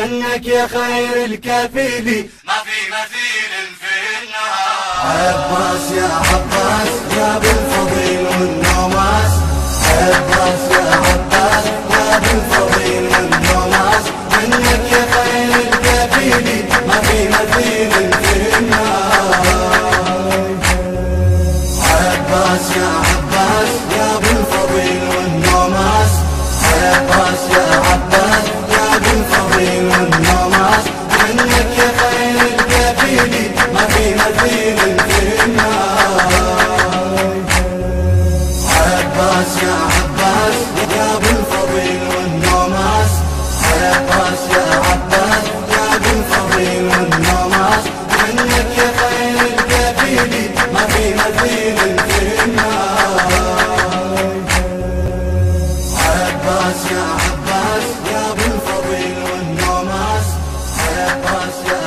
منك يا خير الكفيل ما في مثيل في النهار. عباس يا عباس يا بالفضيل والنوماس عباس يا عباس يا بالفضيل والنوماس منك يا خير الكفيل ما في مثيل في النار عباس يا عباس يا بالفضيل Masyarakat